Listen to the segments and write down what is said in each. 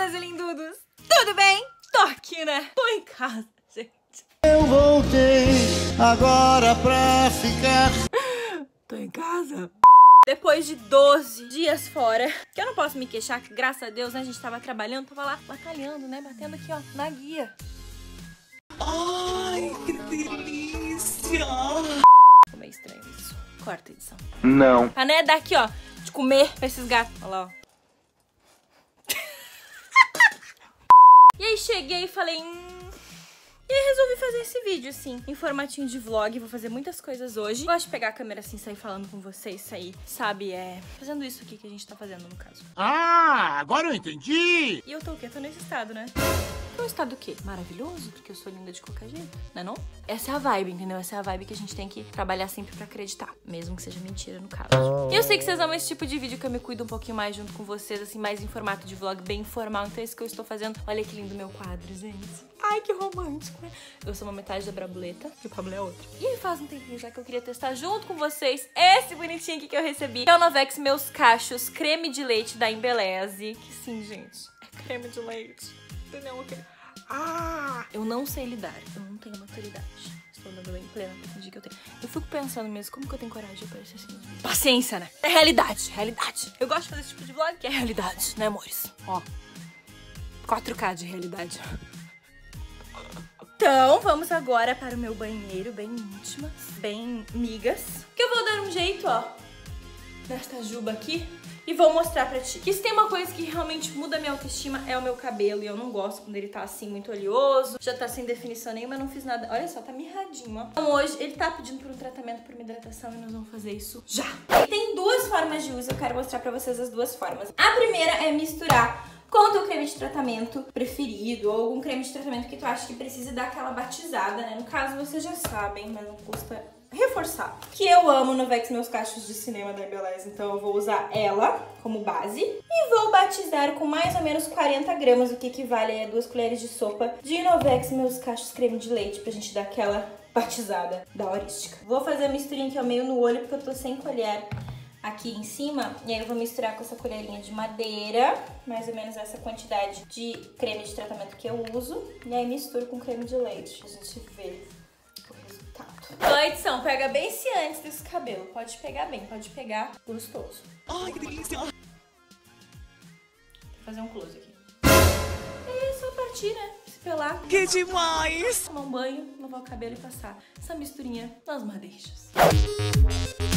lindudas e lindudos! Tudo bem? Tô aqui, né? Tô em casa, gente. Eu voltei agora pra ficar. Tô em casa. Depois de 12 dias fora, que eu não posso me queixar, que graças a Deus, né, a gente tava trabalhando, tava lá batalhando, né, batendo aqui, ó, na guia. Ai, que delícia! Ficou meio estranho isso. Corta a edição. Não. Pra né, dar aqui, ó, de comer pra esses gatos. Olha lá, ó. E aí cheguei e falei... Hum... E aí resolvi fazer esse vídeo, assim, em formatinho de vlog. Vou fazer muitas coisas hoje. Gosto de pegar a câmera assim, sair falando com vocês, sair, sabe, é... Fazendo isso aqui que a gente tá fazendo, no caso. Ah, agora eu entendi. E eu tô o quê? Tô nesse estado, né? Um estado o quê? Maravilhoso? Porque eu sou linda de qualquer jeito, né não? Essa é a vibe, entendeu? Essa é a vibe que a gente tem que trabalhar sempre pra acreditar. Mesmo que seja mentira, no caso. E eu sei que vocês amam esse tipo de vídeo que eu me cuido um pouquinho mais junto com vocês, assim, mais em formato de vlog, bem informal. Então é isso que eu estou fazendo. Olha que lindo meu quadro, gente. Ai, que romântico, né? Eu sou uma metade da Brabuleta e o Pablo é outra. E faz um tempinho já que eu queria testar junto com vocês esse bonitinho aqui que eu recebi. É o Novex Meus Cachos Creme de Leite da Embeleze. Que sim, gente, é creme de leite. Entendeu? Ah! Eu não sei lidar, eu não tenho maturidade. Estou andando bem plena fingir que eu tenho. Eu fico pensando mesmo, como que eu tenho coragem de aparecer assim? Paciência, né? É realidade, realidade. Eu gosto de fazer esse tipo de vlog que é realidade, né, amores? Ó, 4K de realidade. Então, vamos agora para o meu banheiro, bem íntimas, bem migas. Que eu vou dar um jeito, ó, nesta juba aqui. E vou mostrar pra ti. Que se tem uma coisa que realmente muda minha autoestima é o meu cabelo. E eu não gosto quando ele tá assim, muito oleoso. Já tá sem definição nenhuma, não fiz nada. Olha só, tá mirradinho, ó. Então hoje ele tá pedindo por um tratamento por uma hidratação e nós vamos fazer isso já. E tem duas formas de uso, eu quero mostrar pra vocês as duas formas. A primeira é misturar com o teu creme de tratamento preferido ou algum creme de tratamento que tu acha que precisa dar aquela batizada, né? No caso, vocês já sabem, mas não custa reforçar. Que eu amo no Vex meus cachos de cinema da Embeleze, então eu vou usar ela como base. E vou batizar com mais ou menos 40 gramas, o que equivale a duas colheres de sopa de Novex meus cachos creme de leite, pra gente dar aquela batizada da horística. Vou fazer a misturinha aqui ao meio no olho, porque eu tô sem colher aqui em cima. E aí eu vou misturar com essa colherinha de madeira, mais ou menos essa quantidade de creme de tratamento que eu uso. E aí misturo com creme de leite, pra gente ver edição, pega bem se antes desse cabelo. Pode pegar bem, pode pegar gostoso. Ai, que delícia! Vou fazer um close aqui. É só partir, né? Se pelar. Que demais! Tomar um banho, lavar o cabelo e passar essa misturinha nas madeixas. Hidratação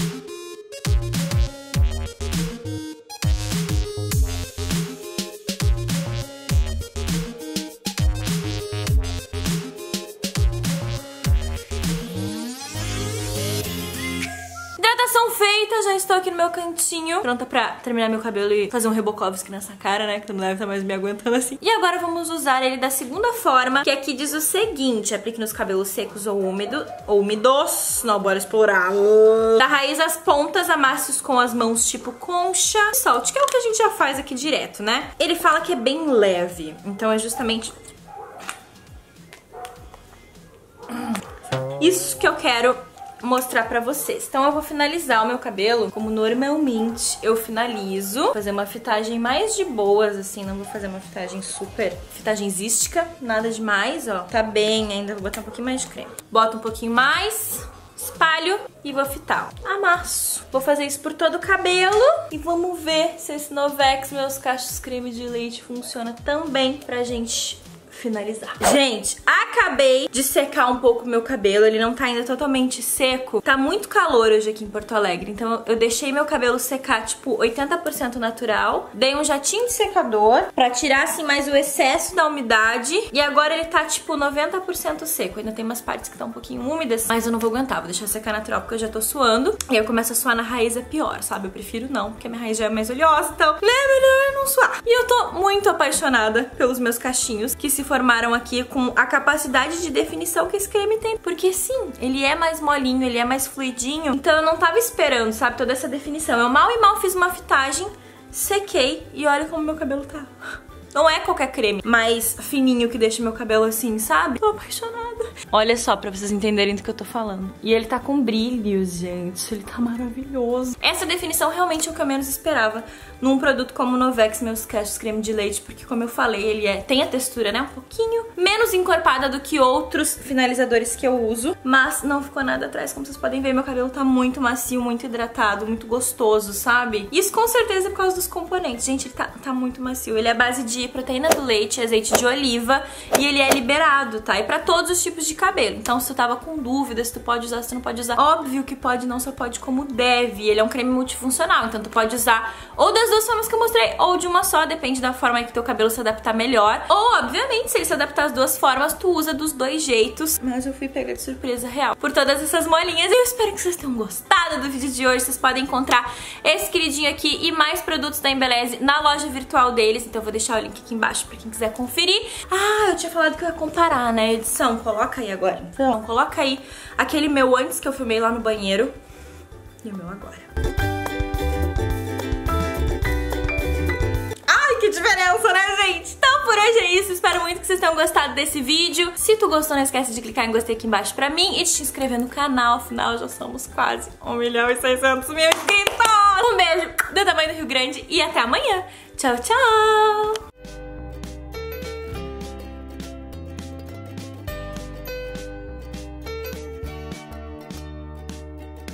já estou aqui no meu cantinho, pronta pra terminar meu cabelo e fazer um Rebokovski nessa cara, né? Que não deve estar mais me aguentando assim. E agora vamos usar ele da segunda forma, que aqui diz o seguinte: aplique nos cabelos secos ou úmidos, ou úmidos. Não, bora explorar. Da raiz às pontas, amasse-os com as mãos tipo concha. Solte, que é o que a gente já faz aqui direto, né? Ele fala que é bem leve, então é justamente isso que eu quero mostrar pra vocês. Então eu vou finalizar o meu cabelo como normalmente eu finalizo. Fazer uma fitagem mais de boas, assim, não vou fazer uma fitagem super fitagenzística, nada demais, ó. Tá bem, ainda vou botar um pouquinho mais de creme. Boto um pouquinho mais, espalho e vou fitar. Amasso. Vou fazer isso por todo o cabelo e vamos ver se esse Novex, meus cachos creme de leite, funciona também pra gente finalizar. Gente, acabei de secar um pouco meu cabelo, ele não tá ainda totalmente seco. Tá muito calor hoje aqui em Porto Alegre, então eu deixei meu cabelo secar, tipo, 80% natural. Dei um jatinho de secador pra tirar, assim, mais o excesso da umidade. E agora ele tá, tipo, 90% seco. Ainda tem umas partes que estão um pouquinho úmidas, mas eu não vou aguentar. Vou deixar secar natural porque eu já tô suando. E eu começo a suar na raiz, é pior, sabe? Eu prefiro não, porque minha raiz já é mais oleosa, então, né? Melhor não suar. E eu tô muito apaixonada pelos meus cachinhos, que se formaram aqui com a capacidade de definição que esse creme tem. Porque sim, ele é mais molinho, ele é mais fluidinho. Então eu não tava esperando, sabe, toda essa definição. Eu mal e mal fiz uma fitagem, sequei e olha como meu cabelo tá. Não é qualquer creme mais fininho que deixa meu cabelo assim, sabe? Tô apaixonada. Olha só, pra vocês entenderem do que eu tô falando. E ele tá com brilhos, gente. Ele tá maravilhoso. Essa definição realmente é o que eu menos esperava num produto como o Novex Meus Cachos Creme de Leite, porque como eu falei, ele é, tem a textura, né, um pouquinho menos encorpada do que outros finalizadores que eu uso, mas não ficou nada atrás, como vocês podem ver, meu cabelo tá muito macio, muito hidratado, muito gostoso, sabe? Isso com certeza é por causa dos componentes. Gente, ele tá, tá muito macio. Ele é base de proteína do leite, azeite de oliva e ele é liberado, tá? E pra todos os tipos de cabelo. Então, se tu tava com dúvidas se tu pode usar, se tu não pode usar, óbvio que pode, não só pode como deve. Ele é um creme multifuncional, então tu pode usar ou das duas formas que eu mostrei, ou de uma só, depende da forma que teu cabelo se adaptar melhor. Ou, obviamente, se ele se adaptar às duas formas, tu usa dos dois jeitos. Mas eu fui pegar de surpresa real por todas essas molinhas. Eu espero que vocês tenham gostado do vídeo de hoje. Vocês podem encontrar esse queridinho aqui e mais produtos da Embeleze na loja virtual deles. Então eu vou deixar o link aqui embaixo pra quem quiser conferir. Ah, eu tinha falado que eu ia comparar, né? Edição, coloca aí agora. Então, coloca aí aquele meu antes que eu filmei lá no banheiro e o meu agora. que diferença, né, gente? Então por hoje é isso, espero muito que vocês tenham gostado desse vídeo. Se tu gostou, não esquece de clicar em gostei aqui embaixo pra mim e de te inscrever no canal, afinal já somos quase 1 milhão e 600 mil inscritos! Um beijo do tamanho do Rio Grande e até amanhã! Tchau, tchau!